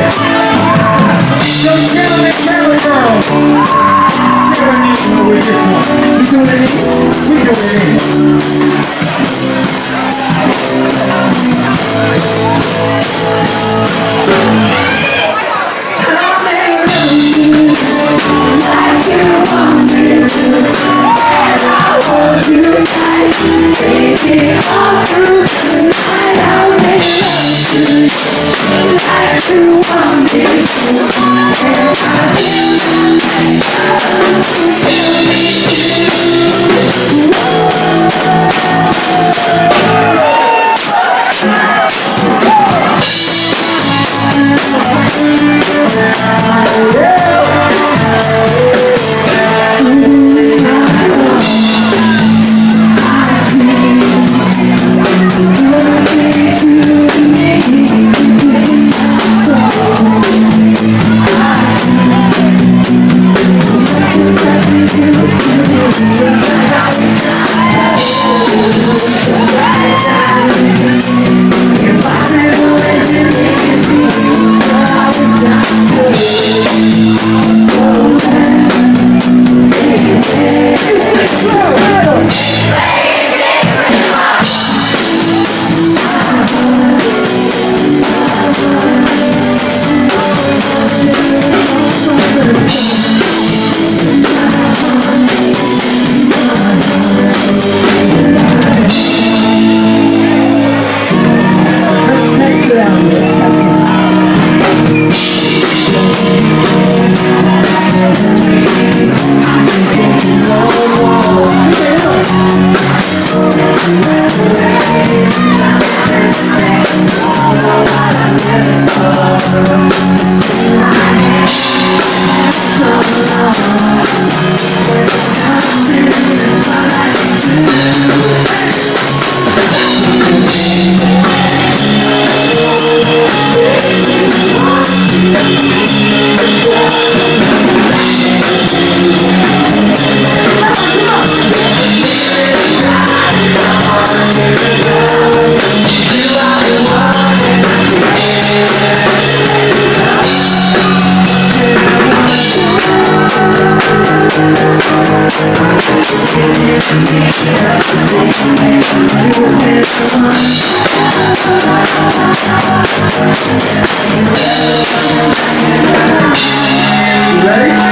music. You ready?